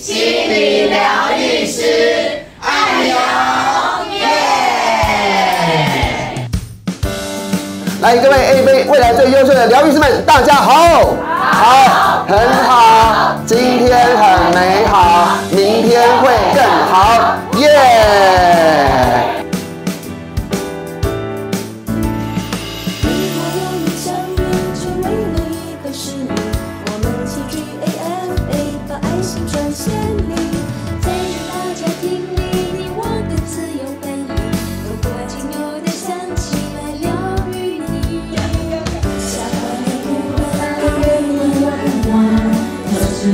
心理疗愈师安瑶耶，来，各位 A 杯未来最优秀的疗愈师们，大家好，好，很好，今天很。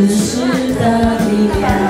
此时的你呀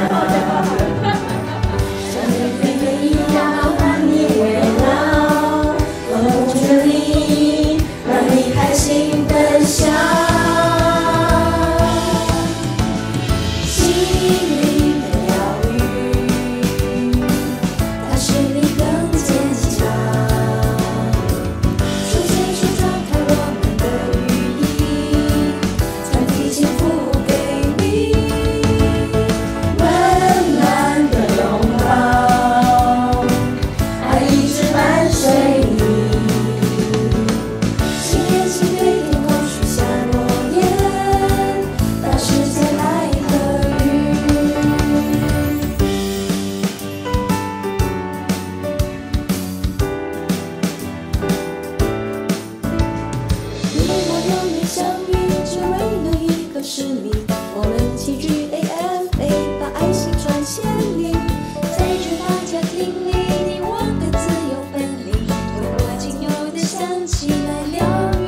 流